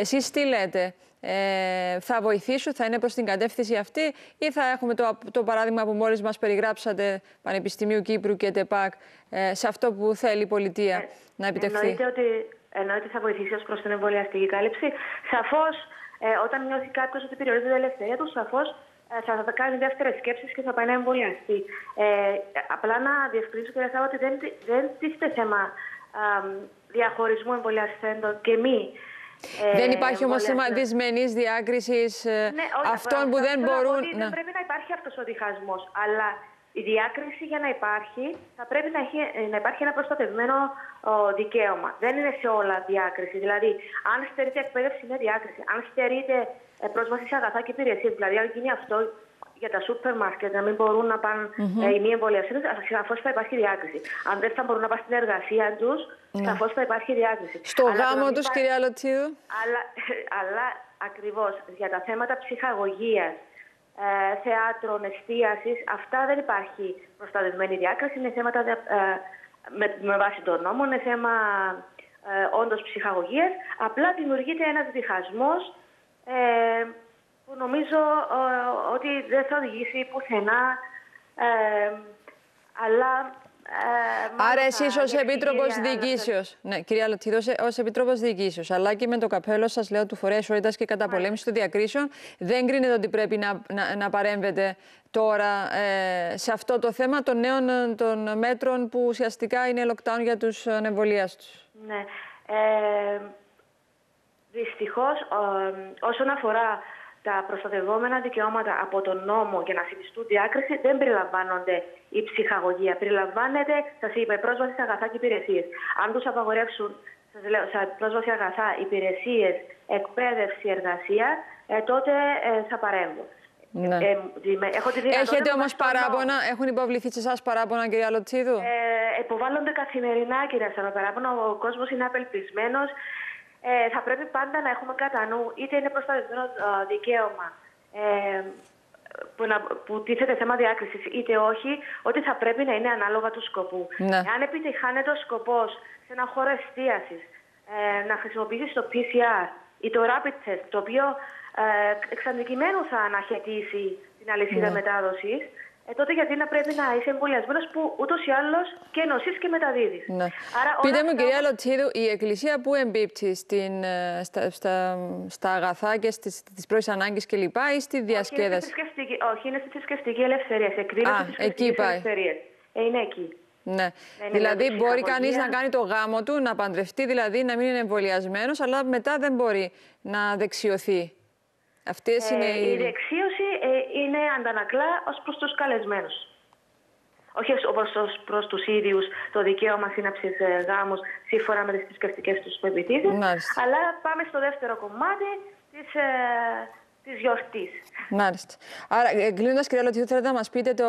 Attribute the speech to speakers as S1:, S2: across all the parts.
S1: Εσείς τι λέτε, ε, θα βοηθήσουν, θα είναι προς την κατεύθυνση αυτή ή θα έχουμε το, το παράδειγμα που μόλις μας περιγράψατε Πανεπιστημίου Κύπρου και ΤΕΠΑΚ ε, σε αυτό που θέλει η πολιτεία ε, να επιτευχθεί;
S2: Εννοείται ότι, εννοείται θα βοηθήσει ως προς την εμβολιαστική κάλυψη. Σαφώς ε, όταν νιώθει κάποιος ότι περιορίζεται την ελευθερία του, σαφώς ε, θα, θα κάνει δεύτερες σκέψεις και θα πάει να εμβολιαστεί. Ε, απλά να διευκρινίσω, κύριε Σάββα, ότι δεν, δεν τίθεται θέμα α, διαχωρισμού εμβολιαστέντων και μη.
S1: Ε, δεν υπάρχει όμως θέμα δυσμενής διάκρισης ε, ναι, αυτών που δεν μπορούν.
S2: να... Δεν πρέπει να υπάρχει αυτός ο διχασμός. Αλλά η διάκριση για να υπάρχει θα πρέπει να, έχει, να υπάρχει ένα προστατευμένο ο, δικαίωμα. Δεν είναι σε όλα διάκριση. Δηλαδή, αν στερείται εκπαίδευση, είναι διάκριση. Αν στερείται ε, πρόσβαση σε αγαθά και υπηρεσίες, δηλαδή αν γίνει αυτό για τα σούπερ μάρκετ να μην μπορούν να πάνε mm-hmm. ε, οι μη εμβολιασμένοι, σαφώ θα υπάρχει διάκριση. Αν δεν θα μπορούν να πάνε στην εργασία τους, mm. σαφώς θα υπάρχει διάκριση.
S1: Στο αλλά γάμο τους, υπάρχει... κυρία Λοτσίδου.
S2: Αλλά, αλλά ακριβώς για τα θέματα ψυχαγωγίας, ε, θεάτρων, εστίασης, αυτά δεν υπάρχει προστατευμένη διάκριση. Είναι θέματα ε, με, με βάση τον νόμο, είναι θέμα ε, όντως ψυχαγωγίας. Απλά δημιουργείται ένας διχασμός ε, που νομίζω ε, ότι δεν θα οδηγήσει πουθενά. Ε, αλλά
S1: ε, Άρα εσεί ως Επίτροπος Διοικήσεως. Ναι, κυρία Λατίδο, ως Επίτροπος Διοικήσεως, αλλά και με το καπέλο σας, λέω, του Φορέα Ισότητας και Καταπολέμησης των Διακρίσεων, δεν κρίνετε ότι πρέπει να, να, να παρέμβετε τώρα ε, σε αυτό το θέμα των νέων των μέτρων που ουσιαστικά είναι lockdown για τους τους.
S2: Ναι. Ε, Δυστυχώς, όσον αφορά τα προστατευόμενα δικαιώματα από τον νόμο για να συνιστούν διάκριση δεν περιλαμβάνονται η ψυχαγωγία. Περιλαμβάνεται, σας είπα, η πρόσβαση σε αγαθά και υπηρεσίες. Αν τους απαγορεύσουν σας λέω, σε πρόσβαση αγαθά, υπηρεσίες, εκπαίδευση, εργασία, ε, τότε ε, θα παρέμβουν.
S1: Ναι. Ε, έχω τη Έχετε όμως παράπονα, έχουν υποβληθεί σε εσάς παράπονα, κυρία Λοτσίδου.
S2: Ε, υποβάλλονται καθημερινά, κυρία Σαλό, παράπονα. Ο κόσμος είναι απελπισμένος ε, θα πρέπει πάντα να έχουμε κατά νου είτε είναι προστατευμένο ε, δικαίωμα ε, που, να, που τίθεται θέμα διάκρισης, είτε όχι, ότι θα πρέπει να είναι ανάλογα του σκοπού. Ναι. Αν επιτυχάνεται ο σκοπός σε ένα χώρο εστίασης ε, να χρησιμοποιήσεις το PCR ή το rapid test, το οποίο ε, εξαντικειμένου θα αναχαιτήσει την αλυσίδα ναι. μετάδοσης, ε, τότε γιατί να πρέπει να είσαι εμβολιασμένος που ούτως ή άλλως και νοσείς και μεταδίδεις.
S1: Ναι. Πείτε μου, κυρία Λοτσίδου, η Εκκλησία που εμπίπτει στην, ε, στα, στα, στα αγαθά και στις πρώτες ανάγκες κλπ. ή στη διασκέδαση;
S2: Όχι, όχι είναι στη θρησκευτική ελευθερία. Σε εκδήλωση της θρησκευτικής ελευθερίας. Ε, είναι εκεί.
S1: Ναι. δηλαδή, μπορεί κανείς να κάνει το γάμο του, να παντρευτεί, δηλαδή να μην είναι εμβολιασμένος, αλλά μετά δεν μπορεί να δεξιωθεί.
S2: Αυτές είναι ε, οι... Η δεξίωση ε, είναι αντανακλά ως προς τους καλεσμένους. Όχι ως προς τους ίδιους το δικαίωμα σύναψης ε, γάμους σύμφωνα με τις θρησκευτικές τους πεπιτήσεις. Αλλά πάμε στο δεύτερο κομμάτι της, ε, της γιορτής.
S1: Μάλιστα. Άρα, ε, κλείνοντας, κυρία Λωτιού, θέλετε να μας πείτε το,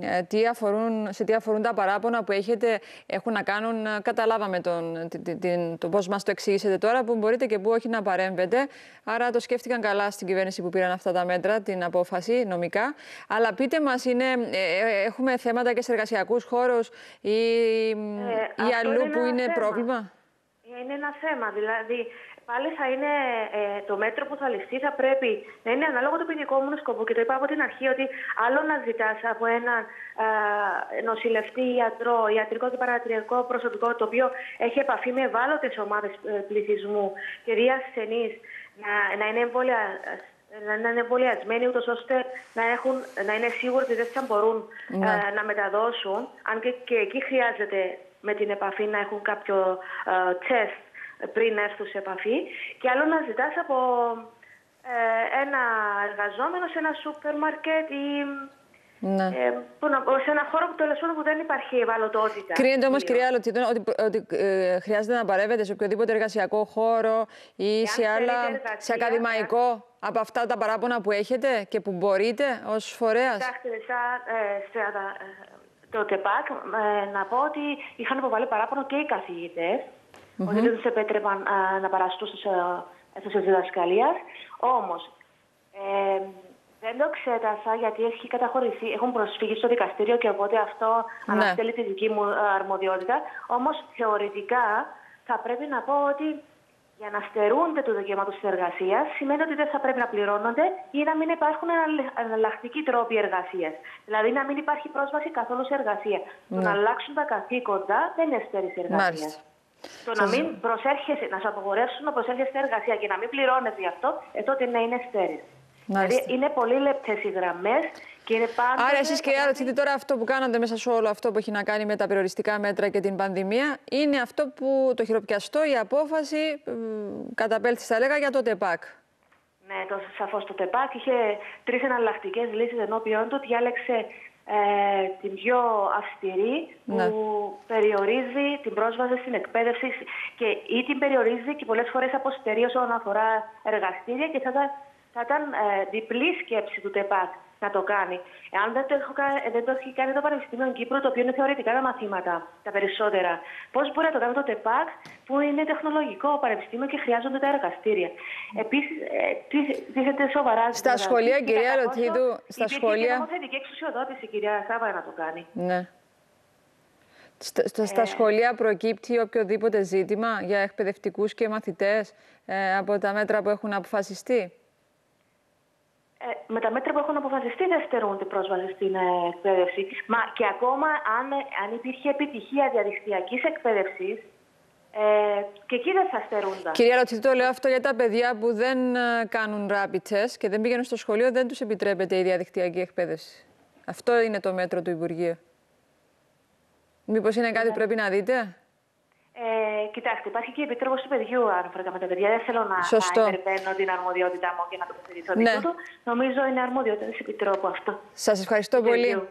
S1: ε, τι αφορούν, σε τι αφορούν τα παράπονα που έχετε, έχουν να κάνουν. Ε, καταλάβαμε τον, την, την, το πώς μας το εξηγήσετε τώρα, που μπορείτε και που όχι να παρέμβετε. Άρα, το σκέφτηκαν καλά στην κυβέρνηση που πήραν αυτά τα μέτρα, την απόφαση νομικά. Αλλά πείτε μας, έχουμε θέματα και σε εργασιακούς χώρους ή, ή αλλού που είναι πρόβλημα;
S2: Είναι ένα θέμα. Δηλαδή, Πάλι θα είναι ε, το μέτρο που θα ληφθεί, θα πρέπει να είναι ανάλογο του ποινικού σκοπού. Και το είπα από την αρχή ότι άλλο να ζητάς από έναν ε, νοσηλευτή, ιατρό, ιατρικό και παρατηριακό προσωπικό, το οποίο έχει επαφή με ευάλωτες ομάδες ε, πληθυσμού και δι' να, να είναι εμβόλια να είναι εμβολιασμένοι, ούτως ώστε να, έχουν, να είναι σίγουροι ότι δεν θα μπορούν ναι. ε, να μεταδώσουν. Αν και, και εκεί χρειάζεται με την επαφή να έχουν κάποιο ε, τεστ πριν έρθουν σε επαφή και άλλο να ζητάς από ε, ένα εργαζόμενο σε ένα σούπερ μάρκετ ή ναι. Ε, σε ένα χώρο που τέλος που δεν υπάρχει ευαλωτότητα.
S1: Κρίνεται όμω, κυρία Λοτσίτων, ότι, ότι ε, χρειάζεται να παρεύετε σε οποιοδήποτε εργασιακό χώρο ή σε άλλα, σε ακαδημαϊκό, από αυτά τα παράπονα που έχετε και που μπορείτε ως φορέας.
S2: Κοιτάξτε, ε, το ΤΕΠΑΚ, να πω ότι είχαν υποβάλει παράπονο και οι καθηγητές mm-hmm. ότι δεν τους επέτρεπαν να παραστούν στι αίθουσε διδασκαλία. Όμως, ε, δεν το εξέτασα γιατί έχει καταχωρηθεί, έχουν προσφύγει στο δικαστήριο και οπότε αυτό ναι. αναστέλει τη δική μου αρμοδιότητα. Όμως, θεωρητικά, θα πρέπει να πω ότι για να στερούνται του δικαιώματος της εργασίας σημαίνει ότι δεν θα πρέπει να πληρώνονται ή να μην υπάρχουν εναλλακτικοί τρόποι εργασίας. Δηλαδή να μην υπάρχει πρόσβαση καθόλου σε εργασία. Το
S1: Ναι.
S2: να αλλάξουν τα καθήκοντα δεν είναι στέρηση εργασίας.
S1: Μάλιστα.
S2: Το να μην προσέρχεσαι, να σου απογορεύσουν να προσέρχεσαι εργασία και να μην πληρώνεσαι γι' αυτό, ε, τότε ναι, είναι στέρηση.
S1: Μάλιστα.
S2: Δηλαδή είναι πολύ λεπτές οι γραμμές και είναι πάντα.
S1: Άρα, εσείς κυρία Ροτσίτη, τώρα αυτό που κάνατε μέσα σε όλο αυτό που έχει να κάνει με τα περιοριστικά μέτρα και την πανδημία, είναι αυτό που το χειροπιαστό, η απόφαση ε, καταπέλθει, θα έλεγα, για το ΤΕΠΑΚ.
S2: Ναι, το, σαφώς το ΤΕΠΑΚ είχε τρεις εναλλακτικές λύσεις ενώπιον του. Διάλεξε ε, την πιο αυστηρή που
S1: Ναι.
S2: περιορίζει την πρόσβαση στην εκπαίδευση και ή την περιορίζει και πολλές φορές αποστερεί όσον αφορά εργαστήρια και θα ήταν, θα ήταν ε, διπλή σκέψη του ΤΕΠΑΚ να το κάνει. Εάν δεν το, έχω, κα- δεν το έχει κάνει το Πανεπιστήμιο Κύπρου, το οποίο είναι θεωρητικά τα μαθήματα, τα περισσότερα, πώς μπορεί να το κάνει το ΤΕΠΑΚ, που είναι τεχνολογικό πανεπιστήμιο και χρειάζονται τα εργαστήρια. Επίσης, τίθεται σοβαρά
S1: Στα
S2: ζητήματα.
S1: σχολεία,
S2: Και
S1: κυρία
S2: κατά
S1: Ρωτίδου,
S2: πόσο
S1: στα
S2: υπήρχε
S1: σχολεία-
S2: Και νομοθετική εξουσιοδότηση, κυρία Σάβα, να το κάνει.
S1: Ναι. Στα, στα, στα σχολεία προκύπτει οποιοδήποτε ζήτημα για εκπαιδευτικούς και μαθητές ε, από τα μέτρα που έχουν αποφασιστεί;
S2: Ε, με τα μέτρα που έχουν αποφασιστεί δεν στερούνται πρόσβαση στην ε, εκπαίδευση. Μα και ακόμα αν, ε, αν υπήρχε επιτυχία διαδικτυακής εκπαίδευσης, ε, και εκεί δεν θα στερούνταν.
S1: Κυρία Ροτσίτη, το λέω αυτό για τα παιδιά που δεν ε, κάνουν rapid test και δεν πηγαίνουν στο σχολείο, δεν τους επιτρέπεται η διαδικτυακή εκπαίδευση. Αυτό είναι το μέτρο του Υπουργείου. Μήπως είναι κάτι που πρέπει να δείτε;
S2: Ε, κοιτάξτε, υπάρχει και η Επίτροπο του Παιδιού αναφορικά με τα παιδιά. Δεν θέλω να,
S1: Σωστό.
S2: να υπερβαίνω την αρμοδιότητά μου και να τοποθετηθώ
S1: Ναι.
S2: δικό του. Νομίζω είναι αρμοδιότητα της Επιτρόπου αυτό.
S1: Σας ευχαριστώ
S2: Του
S1: πολύ.
S2: παιδιού.